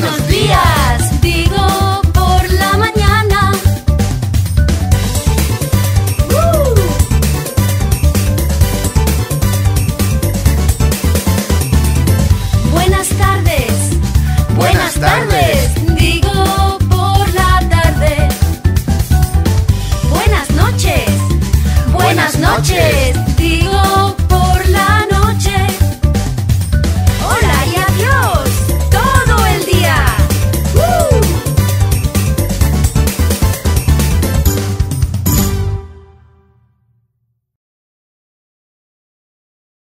buenos días. Digo por la mañana. Uh. Buenas tardes. Buenas, tardes. Digo por la tarde. Buenas noches. Buenas, Buenas noches. noches. Digo